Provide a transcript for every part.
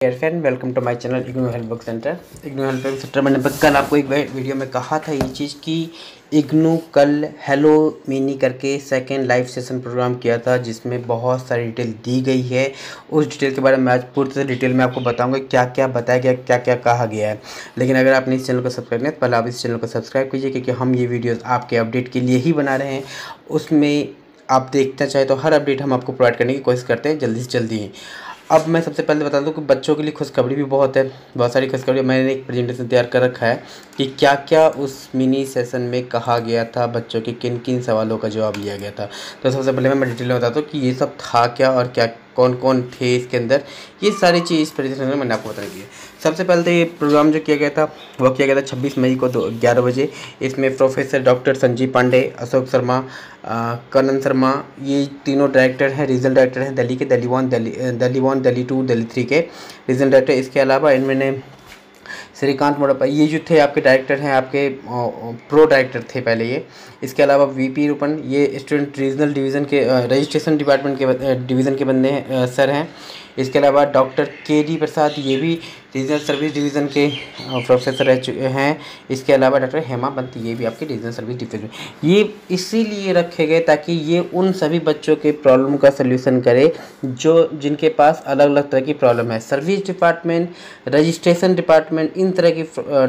Dear friend welcome to my channel IGNOU help book centre IGNOU help book centre मैंने कल आपको एक video में कहा था ये चीज़ कि इग्नू कल हेलो मिनी करके सेकेंड लाइव सेशन प्रोग्राम किया था, जिसमें बहुत सारी डिटेल दी गई है। उस डिटेल के बारे में आज पूरी तरह डिटेल में आपको बताऊँगा क्या क्या बताया गया क्या क्या कहा गया है। लेकिन अगर आपने इस चैनल को सब्सक्राइब नहीं तो पहले आप इस चैनल को सब्सक्राइब कीजिए, क्योंकि हम ये वीडियोज़ आपके अपडेट के लिए ही बना रहे हैं। उसमें आप देखना चाहें तो हर अपडेट हम आपको प्रोवाइड करने की कोशिश करते हैं, जल्दी से जल्दी। अब मैं सबसे पहले बता दूँ कि बच्चों के लिए खुशखबरी भी बहुत है, बहुत सारी खुशखबरी। मैंने एक प्रेजेंटेशन तैयार कर रखा है कि क्या क्या उस मिनी सेशन में कहा गया था बच्चों के किन किन सवालों का जवाब लिया गया था। तो सबसे पहले मैं डिटेल में बताता हूँ कि ये सब था क्या और क्या कौन कौन थे इसके अंदर, ये सारी चीज़ इस प्रेजेंटेशन में मैंने आपको बता दी है। सबसे पहले तो ये प्रोग्राम जो किया गया था, वो किया गया था छब्बीस मई को दो ग्यारह बजे। इसमें प्रोफेसर डॉक्टर संजीव पांडे, अशोक शर्मा कनन शर्मा, ये तीनों डायरेक्टर हैं रीजनल डायरेक्टर हैं, दिल्ली के, Delhi one Delhi one Delhi two Delhi three के रीजनल डायरेक्टर इसके अलावा इनमें श्रीकांत मोड़प्पा, ये जो थे आपके डायरेक्टर हैं, आपके प्रो डायरेक्टर थे पहले ये। इसके अलावा वी पी रूपन, ये स्टूडेंट रीजनल डिवीज़न के रजिस्ट्रेशन डिपार्टमेंट के डिवीज़न के बंदे हैं सर हैं। इसके अलावा डॉक्टर के डी प्रसाद ये भी रीजनल सर्विस डिवीज़न के प्रोफेसर रह चुके हैं। इसके अलावा डॉक्टर हेमा पंत ये भी आपके रीजनल सर्विस डिवीज़न ये इसीलिए रखे गए ताकि ये उन सभी बच्चों के प्रॉब्लम का सल्यूशन करे, जो, जिनके पास अलग अलग तरह की प्रॉब्लम है। सर्विस डिपार्टमेंट रजिस्ट्रेशन डिपार्टमेंट इन तरह की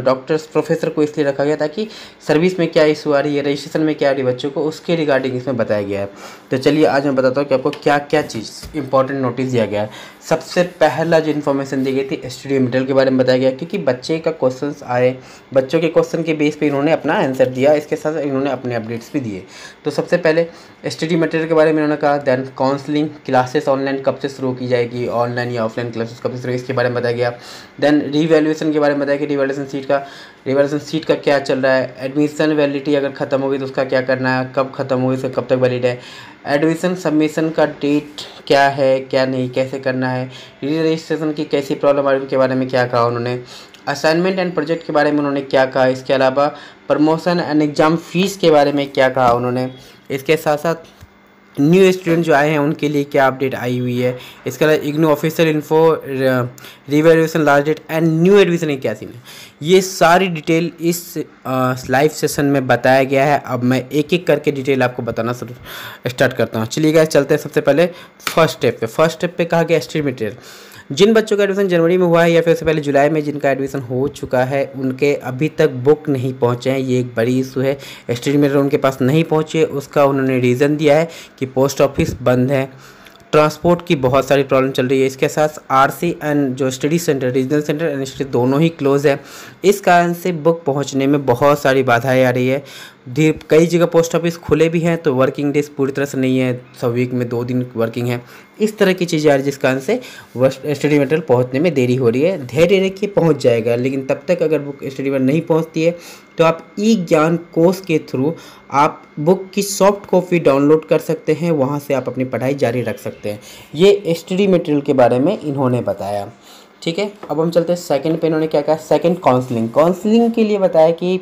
डॉक्टर्स प्रोफेसर को इसलिए रखा गया ताकि सर्विस में क्या इशू आ रही है रजिस्ट्रेशन में क्या आ रही है बच्चों को, उसके रिगार्डिंग इसमें बताया गया है। तो चलिए आज मैं बताता हूँ कि आपको क्या क्या चीज़ इंपॉर्टेंट नोटिस दिया गया है। सबसे पहला जो इन्फॉर्मेशन दी गई थी स्टडी मटेरियल के बारे में बताया गया, क्योंकि बच्चे का क्वेश्चन आए, बच्चों के क्वेश्चन के बेस पे इन्होंने अपना आंसर दिया, इसके साथ इन्होंने अपने अपडेट्स भी दिए। तो सबसे पहले स्टडी मटेरियल के बारे में इन्होंने कहा दैन काउंसलिंग क्लासेस ऑनलाइन कब से शुरू की जाएगी ऑनलाइन या ऑफलाइन क्लासेस कब से शुरू इसके बारे में बताया गया। देन रिवैल्यूएशन के बारे में बताया कि रिवैल्यूएशन सीट का रिवैल्यूएशन सीट का क्या चल रहा है एडमिशन वैलिडिटी अगर ख़त्म होगी तो उसका क्या करना है, कब ख़त्म होगी उसका कब तक वैलिड है एडमिशन सबमिशन का डेट क्या है, क्या नहीं, कैसे करना है रजिस्ट्रेशन की कैसी प्रॉब्लम आ रही उनके बारे में क्या कहा उन्होंने? असाइनमेंट एंड प्रोजेक्ट के बारे में उन्होंने क्या कहा? इसके अलावा प्रमोशन एंड एग्ज़ाम फ़ीस के बारे में क्या कहा उन्होंने? इसके साथ साथ न्यू स्टूडेंट जो आए हैं, उनके लिए क्या अपडेट आई हुई है? इसके अलावा IGNOU official info revaluation last date and new admission क्या सीन? है ये सारी डिटेल इस लाइव सेशन में बताया गया है। अब मैं एक एक करके डिटेल आपको बताना स्टार्ट करता हूँ। चलिए गए चलते हैं सबसे पहले फ़र्स्ट स्टेप पे। फ़र्स्ट स्टेप पे कहा गया एस्टिमेटेड जिन बच्चों का एडमिशन जनवरी में हुआ है या फिर उससे पहले जुलाई में जिनका एडमिशन हो चुका है, उनके अभी तक बुक नहीं पहुँचे हैं, ये एक बड़ी इशू है। एस्टिमेटर उनके पास नहीं पहुँचे, उसका उन्होंने रीज़न दिया है कि पोस्ट ऑफ़िस बंद है। ट्रांसपोर्ट की बहुत सारी प्रॉब्लम चल रही है। इसके साथ आरसी एंड जो study centre regional centre and study दोनों ही क्लोज है। इस कारण से बुक पहुँचने में बहुत सारी बाधाएँ आ रही है। धीरे कई जगह पोस्ट ऑफ़िस खुले भी हैं तो वर्किंग डेज़ पूरी तरह से नहीं है, सब वीक में दो दिन वर्किंग है। इस तरह की चीज़ें आ रही जिस कारण से स्टडी मटेरियल पहुँचने में देरी हो रही है। धैर्य रखिए, पहुँच जाएगा, लेकिन तब तक अगर बुक स्टडी मटेरियल नहीं पहुँचती है तो आप ई ज्ञान कोर्स के थ्रू आप बुक की सॉफ्ट कॉपी डाउनलोड कर सकते हैं, वहाँ से आप अपनी पढ़ाई जारी रख सकते हैं। ये स्टडी मटेरियल के बारे में इन्होंने बताया। ठीक है, अब हम चलते हैं सेकंड पे, इन्होंने क्या कहा? सेकंड काउंसलिंग काउंसलिंग के लिए बताया कि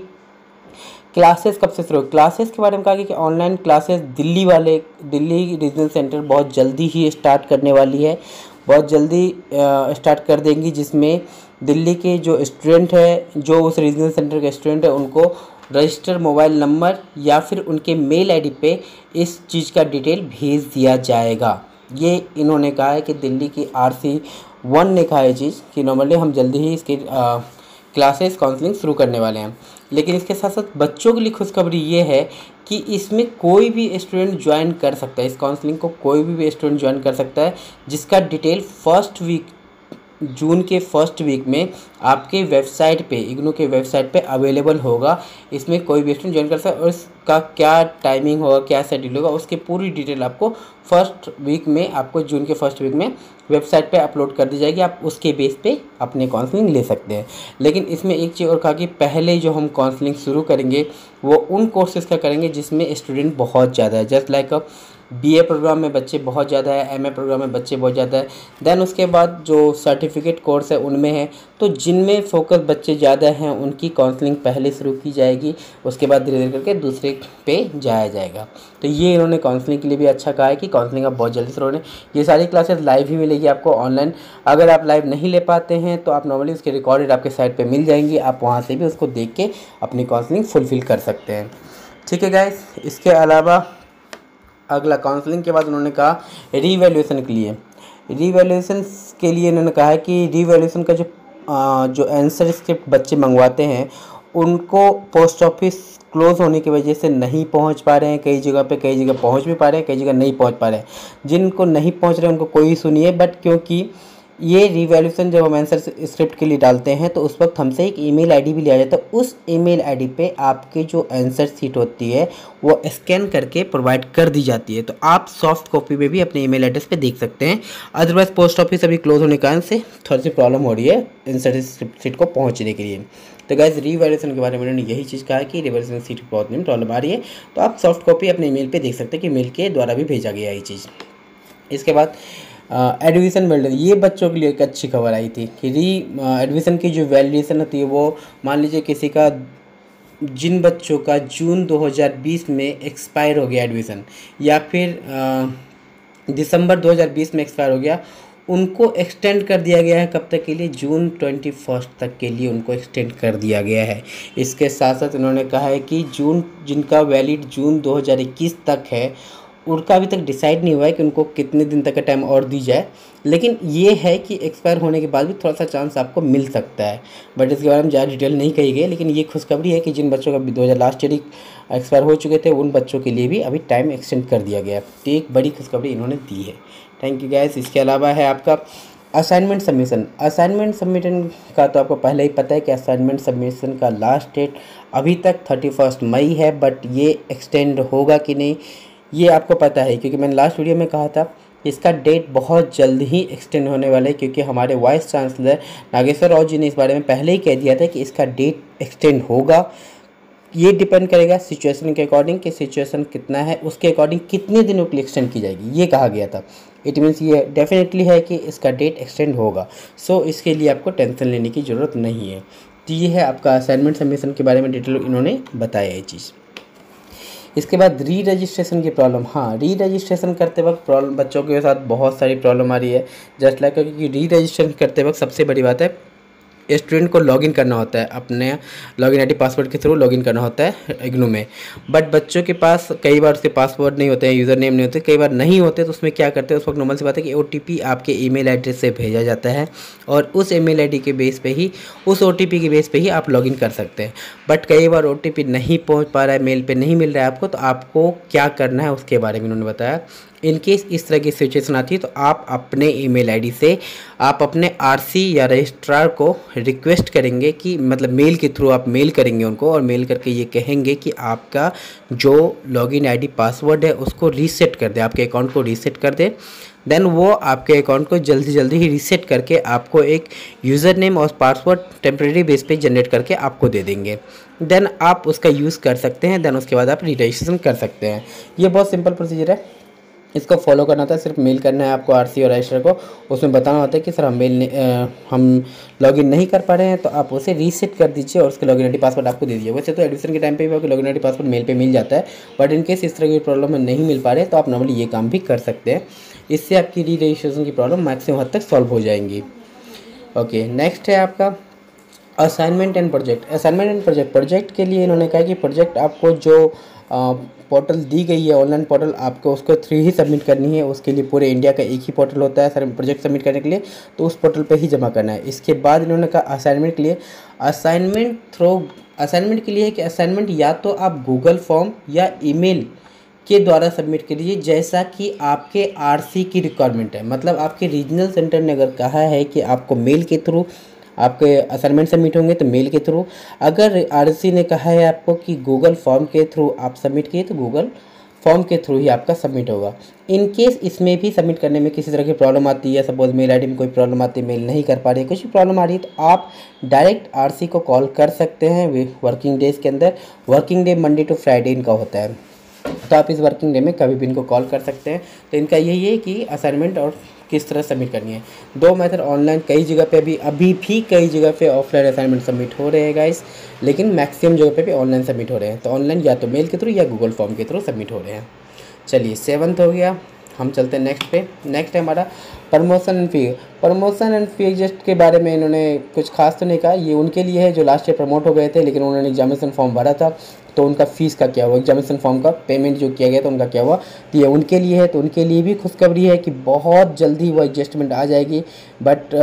क्लासेस कब से शुरू क्लासेस के बारे में कहा कि ऑनलाइन क्लासेस दिल्ली वाले, दिल्ली रीजनल सेंटर बहुत जल्दी ही स्टार्ट करने वाली है। बहुत जल्दी स्टार्ट कर देंगी, जिसमें दिल्ली के जो स्टूडेंट है, जो उस रीजनल सेंटर के स्टूडेंट है, उनको रजिस्टर मोबाइल नंबर या फिर उनके मेल आईडी पे इस चीज़ का डिटेल भेज दिया जाएगा। ये इन्होंने कहा है कि दिल्ली की आर सी वन ने कहा है चीज़ कि नॉर्मली हम जल्दी ही इसके क्लासेस काउंसलिंग शुरू करने वाले हैं। लेकिन इसके साथ साथ बच्चों के लिए खुशखबरी ये है कि इसमें कोई भी स्टूडेंट ज्वाइन कर सकता है। इस काउंसलिंग को कोई भी स्टूडेंट ज्वाइन कर सकता है, जिसका डिटेल फ़र्स्ट वीक जून के फ़र्स्ट वीक में आपके वेबसाइट पे, इग्नू के वेबसाइट पे अवेलेबल होगा। इसमें कोई भी स्टूडेंट ज्वाइन कर सकता है और इसका क्या टाइमिंग होगा, क्या शेड्यूल होगा, उसकी पूरी डिटेल आपको फ़र्स्ट वीक में, आपको जून के फ़र्स्ट वीक में वेबसाइट पे अपलोड कर दी जाएगी। आप उसके बेस पे अपने काउंसलिंग ले सकते हैं। लेकिन इसमें एक चीज़ और कहा कि पहले जो हम काउंसलिंग शुरू करेंगे, वो उन कोर्सेज़ का करेंगे जिसमें स्टूडेंट बहुत ज़्यादा है। जस्ट लाइक बीए प्रोग्राम में बच्चे बहुत ज़्यादा है एमए प्रोग्राम में बच्चे बहुत ज़्यादा है। देन उसके बाद जो सर्टिफिकेट कोर्स है, उनमें है। तो जिनमें फोकस बच्चे ज़्यादा हैं, उनकी काउंसलिंग पहले शुरू की जाएगी, उसके बाद धीरे धीरे करके दूसरे पे जाया जाएगा। तो ये इन्होंने काउंसलिंग के लिए भी अच्छा कहा है कि काउंसलिंग आप बहुत जल्दी शुरू ये सारी क्लासेस लाइव ही मिलेगी आपको ऑनलाइन अगर आप लाइव नहीं ले पाते हैं तो आप नॉर्मली उसके रिकॉर्डेड आपके साइट पर मिल जाएँगी। आप वहाँ से भी उसको देख के अपनी काउंसलिंग फुलफ़िल कर सकते हैं। ठीक है गाइस इसके अलावा अगला काउंसलिंग के बाद उन्होंने कहा रीवैल्यूएशन के लिए। रिवेल्यूशन के लिए इन्होंने कहा कि रीवेल्यूशन का जो आ, जो आंसर स्क्रिप्ट बच्चे मंगवाते हैं उनको पोस्ट ऑफ़िस क्लोज होने की वजह से नहीं पहुँच पा रहे हैं कई जगह पे कई जगह पहुँच भी पा रहे हैं कई जगह नहीं पहुँच पा रहे हैं। जिनको नहीं पहुँच रहे उनको कोई सुनिए बट क्योंकि ये रिवैल्यूशन जब हम आंसर स्क्रिप्ट के लिए डालते हैं तो उस वक्त हमसे एक ईमेल आईडी भी लिया जाता है। उस ईमेल आईडी पे आपके जो आंसर सीट होती है, वो स्कैन करके प्रोवाइड कर दी जाती है। तो आप सॉफ्ट कॉपी में भी अपने ईमेल एड्रेस पे देख सकते हैं। अदरवाइज़ पोस्ट ऑफ़िस अभी क्लोज होने के कारण से थोड़ी सी प्रॉब्लम हो रही है आंसर सीट को पहुँचने के लिए। तो गैस रीवैल्यूशन के बारे में उन्होंने यही चीज़ कहा कि रिवैल्यूशन सीट बहुत प्रॉब्लम आ रही है। तो आप सॉफ्ट कॉपी अपने ईमेल पे देख सकते हैं कि मेल के द्वारा भी भेजा गया ये चीज़। इसके बाद एडमिशन मिल रही ये बच्चों के लिए एक अच्छी खबर आई थी कि री एडमिशन की जो वैलिडेशन होती है वो, मान लीजिए किसी का, जिन बच्चों का जून 2020 में एक्सपायर हो गया एडमिशन या फिर दिसंबर 2020 में एक्सपायर हो गया, उनको एक्सटेंड कर दिया गया है कब तक के लिए? जून ट्वेंटी फ़र्स्ट तक के लिए उनको एक्सटेंड कर दिया गया है। इसके साथ साथ उन्होंने कहा है कि जून, जिनका वैलिड जून 2021 तक है उनका अभी तक डिसाइड नहीं हुआ है कि उनको कितने दिन तक का टाइम और दी जाए। लेकिन ये है कि एक्सपायर होने के बाद भी थोड़ा सा चांस आपको मिल सकता है। बट इसके बारे में ज़्यादा डिटेल नहीं कही गई, लेकिन ये खुशखबरी है कि जिन बच्चों का दो हज़ार लास्ट ईयर एक्सपायर हो चुके थे, उन बच्चों के लिए भी अभी टाइम एक्सटेंड कर दिया गया तो एक बड़ी खुशखबरी इन्होंने दी है। थैंक यू गैस इसके अलावा है आपका असाइनमेंट सबमिशन असाइनमेंट सबमिशन का तो आपको पहले ही पता है कि असाइनमेंट सबमिशन का लास्ट डेट अभी तक थर्टी फ़र्स्ट मई है बट ये एक्सटेंड होगा कि नहीं? ये आपको पता है क्योंकि मैंने लास्ट वीडियो में कहा था इसका डेट बहुत जल्द ही एक्सटेंड होने वाला है क्योंकि हमारे वाइस चांसलर नागेश्वर राव जी ने इस बारे में पहले ही कह दिया था कि इसका डेट एक्सटेंड होगा। ये डिपेंड करेगा सिचुएशन के अकॉर्डिंग कि सिचुएशन कितना है उसके अकॉर्डिंग कितने दिनों के लिए एक्सटेंड की जाएगी ये कहा गया था। इट मीन्स ये डेफिनेटली है कि इसका डेट एक्सटेंड होगा। सो so, इसके लिए आपको टेंशन लेने की ज़रूरत नहीं है। तो ये है आपका असाइनमेंट सबमिशन के बारे में डिटेल इन्होंने बताया ये चीज़। इसके बाद री रजिस्ट्रेशन की प्रॉब्लम हाँ री रजिस्ट्रेशन करते वक्त प्रॉब्लम बच्चों के साथ बहुत सारी प्रॉब्लम आ रही है। जस्ट लाइक क्योंकि री रजिस्ट्रेशन करते वक्त सबसे बड़ी बात है स्टूडेंट को लॉगिन करना होता है, अपने लॉगिन आईडी पासवर्ड के थ्रू लॉगिन करना होता है इग्नू में। बट बच्चों के पास कई बार उसके पासवर्ड नहीं होते हैं यूज़र नेम नहीं होते, कई बार नहीं होते तो उसमें क्या करते हैं, उस वक्त नॉर्मल सी बात है कि ओटीपी आपके ईमेल एड्रेस से भेजा जाता है और उस ईमेल आईडी के बेस पे ही, उस ओटीपी के बेस पे ही आप लॉगिन कर सकते हैं। बट कई बार ओटीपी नहीं पहुँच पा रहा है मेल पर नहीं मिल रहा है आपको तो आपको क्या करना है उसके बारे में उन्होंने बताया। इन केस इस तरह की सिचुएशन आती है तो आप अपने ईमेल आईडी से आप अपने आरसी या रजिस्ट्रार को रिक्वेस्ट करेंगे कि मतलब मेल के थ्रू आप मेल करेंगे उनको और मेल करके ये कहेंगे कि आपका जो लॉगिन आईडी पासवर्ड है, उसको रीसेट कर दे, आपके अकाउंट को रीसेट कर दे। देन वो आपके अकाउंट को जल्दी जल्दी ही रीसेट करके आपको एक यूज़र नेम और पासवर्ड टेम्प्रेरी बेस पे जनरेट करके आपको दे देंगे। देन आप उसका यूज़ कर सकते हैं देन उसके बाद आप रजिस्ट्रेशन कर सकते हैं। ये बहुत सिंपल प्रोसीजर है। इसको फॉलो करना था सिर्फ़ मेल करना है आपको आरसी और रजिस्टर को। उसमें बताना होता है कि, सर, हम मेल हम लॉगिन नहीं कर पा रहे हैं तो आप उसे रीसेट कर दीजिए और उसके लॉगिन आईडी पासवर्ड आपको दे दीजिए। वैसे तो एडमिशन के टाइम पे भी आपको लॉगिन आईडी पासवर्ड मेल पे मिल जाता है बट इन केस इस तरह की प्रॉब्लम में नहीं मिल पा रहे तो आप नॉर्मली ये काम भी कर सकते हैं। इससे आपकी री रजिस्ट्रेशन की प्रॉब्लम मैक्सिमम हद तक सॉल्व हो जाएँगी। ओके नेक्स्ट है आपका assignment and project assignment and project project के लिए इन्होंने कहा कि प्रोजेक्ट आपको जो पोर्टल दी गई है ऑनलाइन पोर्टल आपको उसको थ्री ही सबमिट करनी है। उसके लिए पूरे इंडिया का एक ही पोर्टल होता है, सर प्रोजेक्ट सबमिट करने के लिए। तो उस पोर्टल पे ही जमा करना है। इसके बाद इन्होंने कहा असाइनमेंट के लिए। असाइनमेंट थ्रो असाइनमेंट के लिए है कि असाइनमेंट या तो आप गूगल फॉर्म या ईमेल के द्वारा सबमिट करिए, जैसा कि आपके आरसी की रिक्वायरमेंट है। मतलब आपके रीजनल सेंटर ने अगर कहा है कि आपको मेल के थ्रू आपके असाइनमेंट सबमिट होंगे तो मेल के थ्रू अगर आरसी ने कहा है आपको कि गूगल फॉर्म के थ्रू आप सबमिट किए तो गूगल फॉर्म के थ्रू ही आपका सबमिट होगा। इन केस इसमें भी सबमिट करने में किसी तरह की प्रॉब्लम आती है सपोज़ मेल आईडी में कोई प्रॉब्लम आती है मेल नहीं कर पा रही है, कुछ भी प्रॉब्लम आ रही है तो आप डायरेक्ट आरसी को कॉल कर सकते हैं वर्किंग डेज़ के अंदर। Working day Monday to Friday इनका होता है। तो आप इस वर्किंग डे में कभी भी इनको कॉल कर सकते हैं। तो इनका यही है कि असाइनमेंट और किस तरह सबमिट करनी है। दो मेथड ऑनलाइन कई जगह पे अभी अभी भी कई जगह पे ऑफलाइन असाइनमेंट सबमिट हो रहे हैं गाइस लेकिन मैक्सिमम जगह पे भी ऑनलाइन सबमिट हो रहे हैं। तो ऑनलाइन या तो मेल के थ्रू या गूगल फॉर्म के थ्रू सबमिट हो रहे हैं। चलिए सेवन्थ हो गया। हम चलते हैं नेक्स्ट पे। नेक्स्ट है हमारा promotion and fee promotion and fee adjust के बारे में इन्होंने कुछ खास तो नहीं कहा। ये उनके लिए है जो लास्ट ईयर प्रमोट हो गए थे, लेकिन उन्होंने एग्जामिनेशन फॉर्म भरा था। तो उनका फ़ीस का क्या हुआ? एग्जामिनेशन फॉर्म का पेमेंट जो किया गया था, उनका क्या हुआ? तो ये उनके लिए है तो उनके लिए भी खुशखबरी है कि बहुत जल्दी वो एडजस्टमेंट आ जाएगी। बट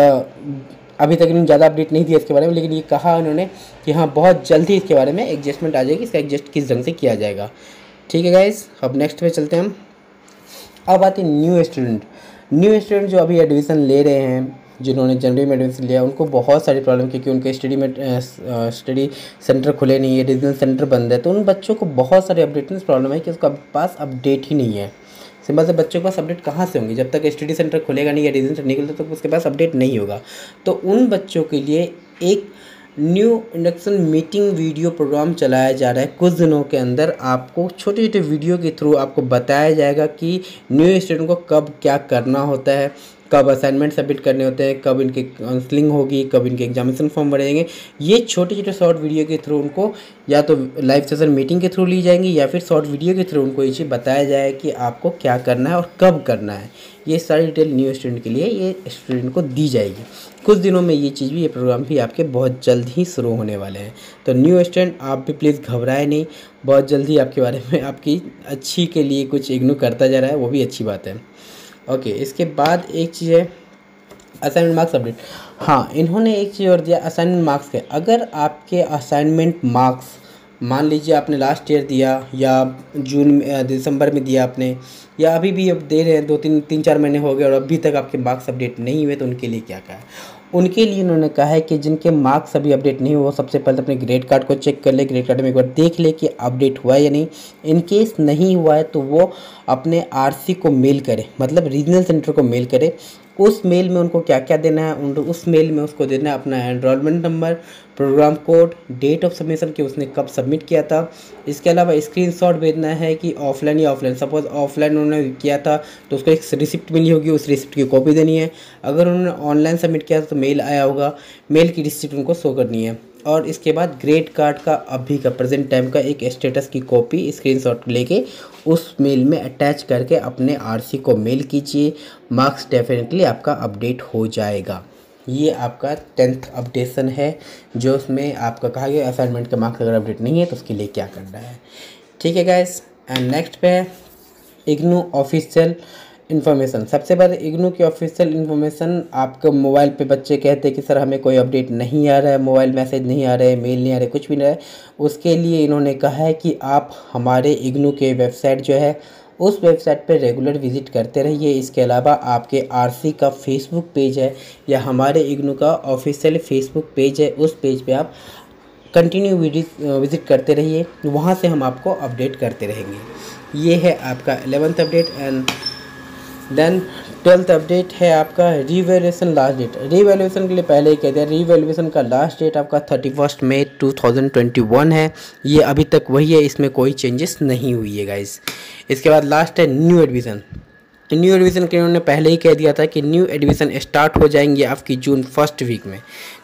अभी तक इन्होंने ज़्यादा अपडेट नहीं दिया इसके बारे में, लेकिन ये कहा उन्होंने कि हाँ बहुत जल्दी इसके बारे में एडजस्टमेंट आ जाएगी, इसका एडजस्ट किस ढंग से किया जाएगा। ठीक है गाइज़ अब नेक्स्ट पे चलते हैं हम। अब आते हैं न्यू स्टूडेंट न्यू स्टूडेंट जो अभी एडमिशन ले रहे हैं जिन्होंने जनवरी में एडमिशन लिया, उनको बहुत सारी प्रॉब्लम क्योंकि उनके स्टडी में स्टडी सेंटर खुले नहीं है रीजनल सेंटर बंद है तो उन बच्चों को बहुत सारे अपडेट प्रॉब्लम है कि उसका पास अपडेट ही नहीं है। सिंपल से बच्चों के पास अपडेट कहाँ से होंगे? जब तक स्टडी सेंटर खुलेगा नहीं या रीजन सेंटर निकलता तो उसके पास अपडेट नहीं होगा। तो उन बच्चों के लिए एक new induction meeting video programme चलाया जा रहा है। कुछ दिनों के अंदर आपको छोटे छोटे वीडियो के थ्रू आपको बताया जाएगा कि न्यू स्टूडेंट को कब क्या करना होता है। कब असाइनमेंट सबमिट करने होते हैं, कब इनकी काउंसलिंग होगी, कब इनके एग्जामिनेशन फॉर्म भरेंगे, ये छोटे छोटे शॉर्ट वीडियो के थ्रू उनको, या तो लाइव सेशन मीटिंग के थ्रू ली जाएँगी, या फिर शॉर्ट वीडियो के थ्रू उनको ये चीज़ बताया जाए कि आपको क्या करना है और कब करना है। ये सारी डिटेल न्यू स्टूडेंट के लिए ये स्टूडेंट को दी जाएगी। कुछ दिनों में ये चीज़ भी, ये प्रोग्राम भी आपके बहुत जल्द ही शुरू होने वाले हैं। तो न्यू स्टूडेंट आप भी प्लीज़ घबराए नहीं। बहुत जल्दी आपके बारे में आपकी अच्छी के लिए कुछ इग्नोर करता जा रहा है, वो भी अच्छी बात है। ओके इसके बाद एक चीज़ है असाइनमेंट मार्क्स अपडेट हाँ इन्होंने एक चीज़ और दिया असाइनमेंट मार्क्स के. अगर आपके असाइनमेंट मार्क्स मान लीजिए आपने लास्ट ईयर दिया या जून दिसंबर में दिया आपने, या अभी भी अब दे रहे हैं, दो तीन तीन चार महीने हो गए और अभी तक आपके मार्क्स अपडेट नहीं हुए तो उनके लिए क्या क्या है उनके लिए उन्होंने कहा है कि जिनके मार्क्स अभी अपडेट नहीं हुए, वो सबसे पहले अपने ग्रेड कार्ड को चेक कर ले, ग्रेड कार्ड में एक बार देख ले कि अपडेट हुआ है या नहीं। इन केस नहीं हुआ है तो वो अपने आरसी को मेल करें मतलब रीजनल सेंटर को मेल करे। उस मेल में उनको क्या क्या देना है उस मेल में उसको देना है अपना enrolment number programme code date of submission कि उसने कब सबमिट किया था। इसके अलावा स्क्रीनशॉट भेजना है कि ऑफलाइन या ऑफलाइन सपोज़ ऑफलाइन उन्होंने किया था तो उसको एक रिसिप्ट मिली होगी, उस रिसिप्ट की कॉपी देनी है। अगर उन्होंने ऑनलाइन सबमिट किया तो मेल आया होगा। मेल की रिसिप्ट उनको शो करनी है। और इसके बाद ग्रेड कार्ड का अभी का प्रेजेंट टाइम का एक स्टेटस की कॉपी स्क्रीनशॉट लेके उस मेल में अटैच करके अपने आरसी को मेल कीजिए। मार्क्स डेफिनेटली आपका अपडेट हो जाएगा। ये आपका टेंथ अपडेशन है, जो उसमें आपका कहा गया असाइनमेंट का मार्क्स अगर अपडेट नहीं है तो उसके लिए क्या करना है? ठीक है गैस एंड नेक्स्ट पे इग्नू ऑफिशियल इन्फॉर्मेशन सबसे पहले इग्नू की ऑफिशियल इन्फॉर्मेशन आपके मोबाइल पे बच्चे कहते हैं कि, सर, हमें कोई अपडेट नहीं आ रहा है मोबाइल मैसेज नहीं आ रहे मेल नहीं आ रहे कुछ भी नहीं आ रहा उसके लिए इन्होंने कहा है कि आप हमारे इग्नू के वेबसाइट जो है, उस वेबसाइट पर रेगुलर विज़िट करते रहिए। इसके अलावा आपके आरसी का फेसबुक पेज है, या हमारे इग्नू का ऑफिशियल फेसबुक पेज है, उस पेज पे आप कंटिन्यू विज़िट करते रहिए। वहाँ से हम आपको अपडेट करते रहेंगे। ये है आपका eleventh update and then twelfth update है आपका रीवैल्यूएशन लास्ट डेट रीवैल्यूएशन के लिए पहले ही कह दिया रीवैल्यूएशन का लास्ट डेट आपका thirty first May two thousand twenty one है। ये अभी तक वही है, इसमें कोई चेंजेस नहीं हुई है गाइस इसके बाद लास्ट है न्यू एडमिशन न्यू एडमिशन के उन्होंने पहले ही कह दिया था कि न्यू एडमिशन स्टार्ट हो जाएँगे आपकी जून फ़र्स्ट वीक में।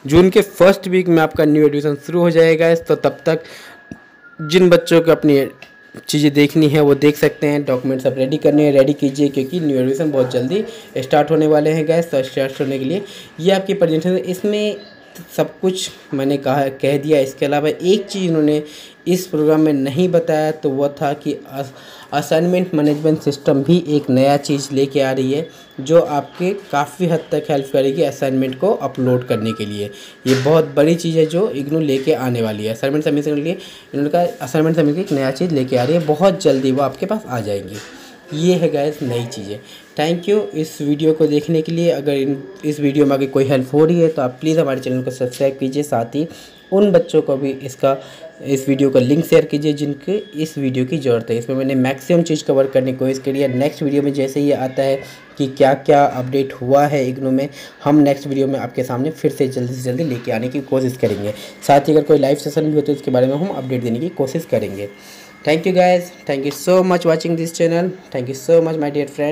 जून के फ़र्स्ट वीक में आपका न्यू एडमिशन शुरू हो जाएगा तो तब तक जिन बच्चों के अपनी चीज़ें देखनी है, वो देख सकते हैं। डॉक्यूमेंट्स आप रेडी करने हैं। रेडी कीजिए क्योंकि न्यू एडमिशन बहुत जल्दी स्टार्ट होने वाले हैं गैस तो स्टार्ट होने के लिए ये आपकी प्रेजेंटेशन इसमें सब कुछ मैंने कहा, कह दिया। इसके अलावा एक चीज़ उन्होंने इस प्रोग्राम में नहीं बताया तो वह था कि असाइनमेंट मैनेजमेंट सिस्टम भी एक नया चीज़ लेके आ रही है, जो आपके काफ़ी हद तक हेल्प करेगी असाइनमेंट को अपलोड करने के लिए। ये बहुत बड़ी चीज़ है जो इग्नू लेके आने वाली है। असाइनमेंट सबमिशन के लिए इन्होंने कहा असाइनमेंट सबमिट एक नया चीज़ लेके आ रही है। बहुत जल्दी वो आपके पास आ जाएँगी। ये है गैस नई चीज़ें। थैंक यू इस वीडियो को देखने के लिए अगर इन, इस वीडियो में आगे कोई हेल्प हो रही है तो आप प्लीज़ हमारे चैनल को सब्सक्राइब कीजिए। साथ ही उन बच्चों को भी इसका, इस वीडियो का लिंक शेयर कीजिए, जिनके इस वीडियो की ज़रूरत है। इसमें मैंने मैक्सिमम चीज़ कवर करने की कोशिश करी है। नेक्स्ट वीडियो में जैसे ही आता है कि क्या क्या अपडेट हुआ है इग्नू में, हम नेक्स्ट वीडियो में आपके सामने फिर से जल्दी से जल्दी लेके आने की कोशिश करेंगे। साथ ही अगर कोई लाइव सेशन भी है इसके बारे में हम अपडेट देने की कोशिश करेंगे। Thank you guys thank you so much watching this channel thank you so much my dear friend